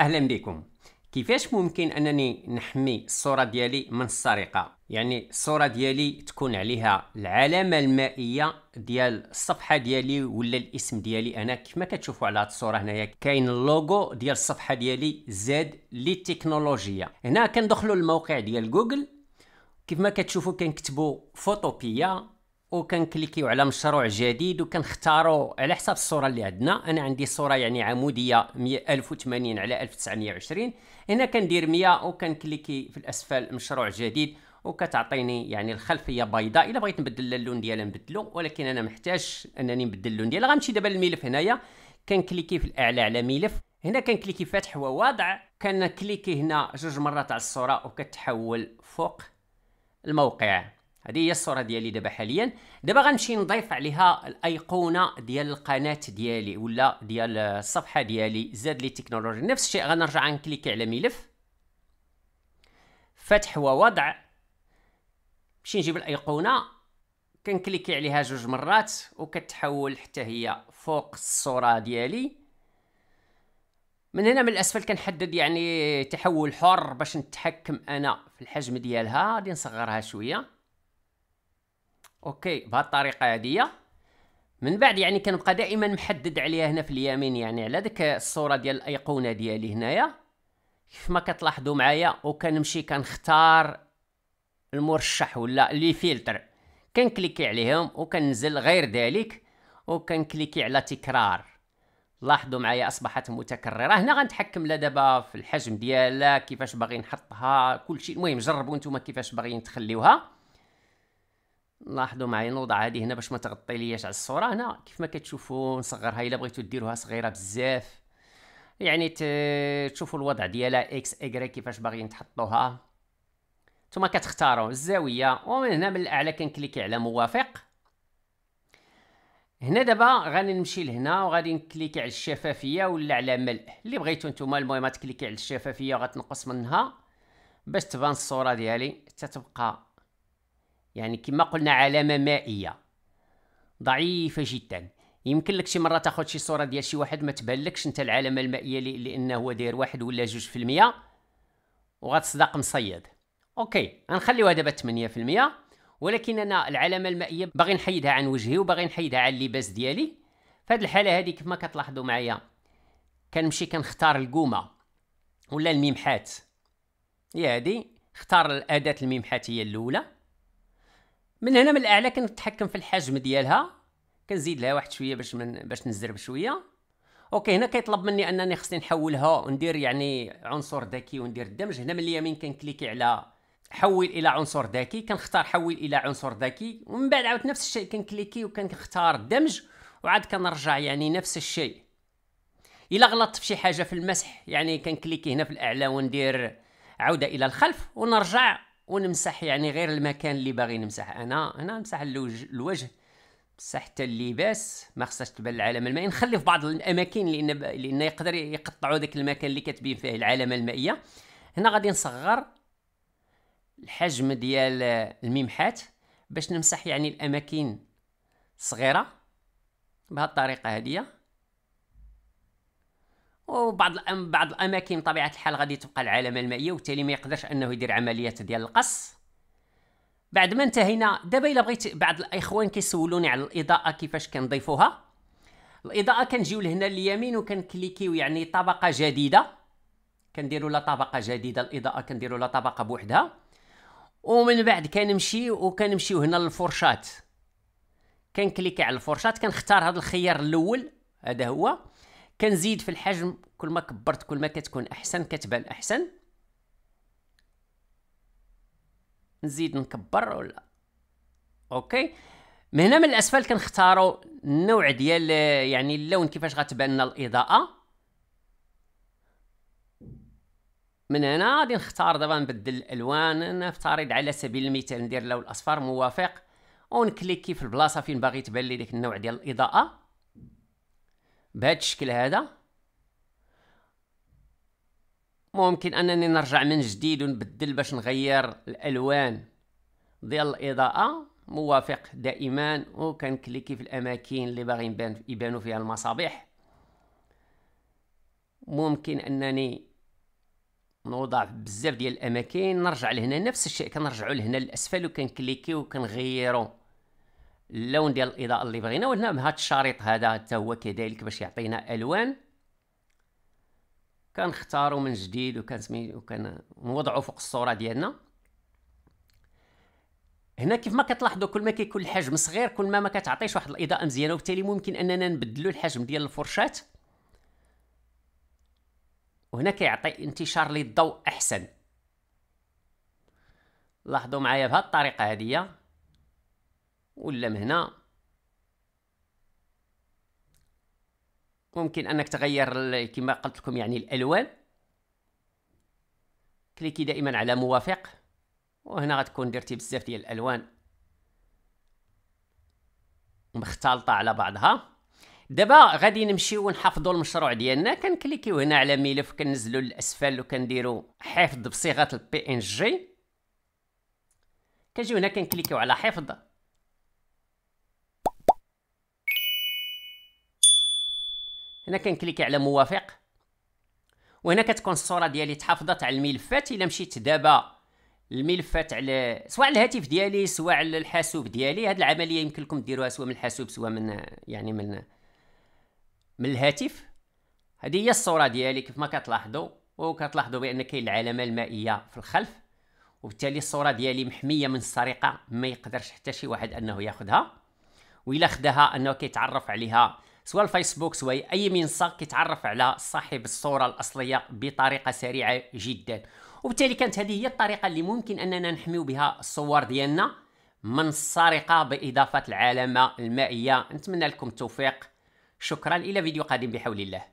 أهلا بكم. كيفاش ممكن أنني نحمي الصورة ديالي من السرقة؟ يعني الصورة ديالي تكون عليها العلامة المائية ديال الصفحة ديالي ولا الاسم ديالي؟ أنا كيف ما كتشوفوا على هذه الصورة هنايا كاين اللوغو ديال الصفحة ديالي زاد للتكنولوجيا هنا كندخلوا الموقع ديال جوجل. كيف ما كتشوفوا كنكتبوا Photopea. وكنكليكيو على مشروع جديد وكنختاروا على حساب الصورة اللي عندنا. أنا عندي صورة يعني عمودية 1080 على 1920 هنا كندير 100 وكنكليكي في الأسفل مشروع جديد وكتعطيني يعني الخلفية بيضاء. إلا بغيت نبدل اللون ديالها نبدلو ولكن أنا محتاج أنني نبدل اللون ديالها. غنمشي دابا للملف هنايا. كنكليكي في الأعلى على ملف. هنا كنكليكي فتح ووضع كنكليكي هنا جوج مرات على الصورة وكتحول فوق الموقع. هذه هي الصورة ديالي دابا حاليا. دابا غنمشي نضيف عليها الأيقونة ديال القناة ديالي ولا ديال الصفحة ديالي. زاد لي تكنولوجي نفس الشيء غنرجع نكليكي على ملف. فتح ووضع نمشي نجيب الأيقونة. كنكليكي عليها جوج مرات وكتحول حتى هي فوق الصورة ديالي. من هنا من الأسفل كنحدد يعني تحول حر باش نتحكم أنا في الحجم ديالها. غادي نصغرها شوية. أوكي بهذه الطريقة هذه. من بعد يعني كنبقى دائما محدد عليها هنا في اليمين يعني على ديك الصورة ديال الأيقونة ديالي هنايا. كيف ما كتلاحظوا معايا وكنمشي كنختار المرشح ولا لي فلتر. كنكليكي عليهم وكنزل غير ذلك وكنكليكي على تكرار. لاحظوا معايا أصبحت متكررة. هنا غنتحكم لا دابا في الحجم ديالها كيفاش باغي نحطها كل شيء المهم جربوا نتوما كيفاش باغيين تخليوها. لاحظوا معايا نوضع هذه هنا باش ما تغطي لياش على الصورة. هنا كيف ما كتشوفوا نصغرها إلا بغيتو ديروها صغيرة بزاف. يعني تشوفوا الوضع ديالها إكس اكري كيفاش باغيين تحطوها. ثم كتختاروا الزاوية. ومن هنا من الأعلى كنكليكي على موافق. هنا دابا غادي نمشي لهنا وغادي نكليكي على الشفافية ولا على ملء. اللي بغيتو نتوما المهم تكليكي على الشفافية وغتنقص منها باش تبان الصورة ديالي. تتبقى يعني كما قلنا علامة مائية. ضعيفة جدا. يمكن لك شي مره تاخذ شي صورة ديال شي واحد ما تبانلكش أنت العلامه المائية لأنه هو داير واحد ولا جوج في المية وغتصدق مصيد. OK غنخليوها دابا 8% ولكن أنا العلامه المائية باغي نحيدها عن وجهي وباغي نحيدها عن اللباس ديالي. فهاد الحالة هذه كيف ما كتلاحظوا معايا كنمشي كنختار ال gomme ولا الممحاة. هي هذه اختار الأداة الممحاة هي الأولى. من هنا من الأعلى كنتحكم في الحجم ديالها. كنزيد لها واحد شوية باش من باش نزرب شوية. OK هنا كيطلب مني أنني خصني نحولها وندير يعني عنصر ذكي وندير الدمج. هنا من اليمين كنكليكي على حول إلى عنصر ذكي. كنختار حول إلى عنصر ذكي. ومن بعد عاود نفس الشيء كنكليكي وكنختار الدمج وعاد كنرجع يعني نفس الشيء. إلا غلطت في شي حاجة في المسح يعني كنكليكي هنا في الأعلى وندير عودة إلى الخلف ونرجع ونمسح يعني غير المكان اللي باغي نمسح. أنا هنا نمسح الوجه. مسح حتى اللباس ما خصهاش تبان العلامه المائية. نخلي في بعض الأماكن لأن لأن يقدر يقطعوا ذاك المكان اللي كتبين فيه العلامه المائية. هنا غادي نصغر الحجم ديال الميمحات باش نمسح يعني الأماكن صغيرة بهذه الطريقة هذه. وبعض بعض الأماكن بطبيعة الحال غادي تبقى العلامه المائيه وبالتالي ما يقدرش أنه يدير عمليات ديال القص. بعد ما انتهينا دابا إلا بغيت بعض الإخوان كيسولوني على الإضاءة كيفاش كنضيفوها. الإضاءة كنجيو لهنا اليمين وكنكليكيو يعني طبقة جديدة. كنديروا لا طبقة جديدة الإضاءة كنديروا لا طبقة بوحدها. ومن بعد كنمشي وكنمشيو هنا للفرشات كنكليكي على الفرشات كنختار هذا الخيار الأول هذا هو. كنزيد في الحجم كل ما كبرت كل ما كتكون أحسن كتبان أحسن. نزيد نكبر ولا أوكي. من هنا من الأسفل كنختاروا النوع ديال يعني اللون كيفاش غتبان لنا الإضاءة. من هنا غادي نختار دابا نبدل الألوان نفترض على سبيل المثال ندير اللون الأصفر موافق. ونكليكي في البلاصة فين باغي تبان لي ديك النوع ديال الإضاءة. بهذا الشكل هذا. ممكن أنني نرجع من جديد ونبدل باش نغير الألوان ديال الاضاءه موافق دائما وكنكليكي في الأماكن اللي باغي يبانوا فيها المصابيح. ممكن أنني نوضع بزاف ديال الأماكن نرجع لهنا نفس الشيء كنرجعوا لهنا للأسفل وكنكليكي وكنغيروا. اللون ديال الإضاءة اللي بغينا وهنا بهذا الشريط هذا حتى هو كذلك باش يعطينا ألوان. كنختاروا من جديد وكنسمي وكنوضعوا فوق الصورة ديالنا. هنا كيف ما كتلاحظوا كل ما كيكون الحجم صغير كل ما ما كتعطيش واحد الإضاءة مزيانة وبالتالي ممكن أننا نبدلوا الحجم ديال الفرشاة. وهنا كيعطي انتشار للضوء أحسن. لاحظوا معايا بهذه الطريقة هذه. ولا من هنا؟ ممكن أنك تغير كما قلت لكم يعني الألوان. كليكي دائما على موافق. وهنا غتكون درتي بزاف ديال الألوان. مختلطة على بعضها. دابا غادي نمشيو ونحفظوا المشروع ديالنا. كنكليكيو هنا على ملف. كنزلوا للاسفل وكنديروا حفظ بصيغة ال PNG كنجيو هنا كنكليكيو على حفظ. هنا كنكليكي على موافق. وهنا كتكون الصورة ديالي تحفظت على الملفات إلا مشيت دابا الملفات على سواء على الهاتف ديالي سواء على الحاسوب ديالي. هذه العملية يمكن لكم ديروها سواء من الحاسوب سواء من يعني من من الهاتف. هذه هي الصورة ديالي كيف ما كتلاحظوا. وكتلاحظوا بأن كاين العلامة المائية في الخلف. وبالتالي الصورة ديالي محمية من السرقة ما يقدرش حتى شي واحد أنه ياخذها. وإلا خداها أنه كيتعرف عليها سواء الفيسبوك سواء أي منصة كيتعرف على صاحب الصورة الأصلية بطريقة سريعة جدا. وبالتالي كانت هذه هي الطريقة اللي ممكن أننا نحميو بها الصور ديالنا من السرقه بإضافة العلامة المائية. نتمنى لكم التوفيق. شكرا. إلى فيديو قادم بحول الله.